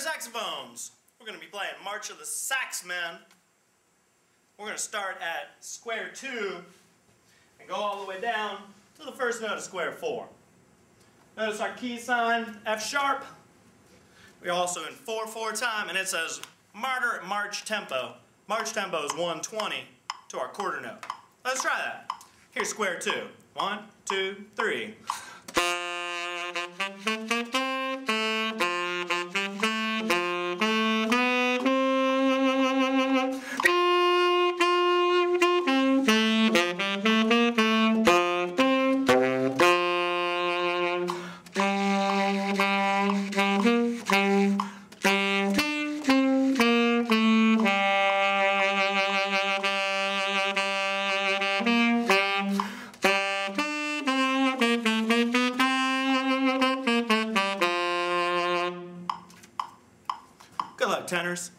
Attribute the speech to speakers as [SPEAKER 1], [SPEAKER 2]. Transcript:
[SPEAKER 1] saxophones. We're going to be playing March of the Saxmen. We're going to start at square two and go all the way down to the first note of square four. Notice our key sign, F sharp. We're also in 4-4 time, and it says moderate march tempo. March tempo is 120 to our quarter note. Let's try that. Here's square two. One, two, three. Good luck, tenors.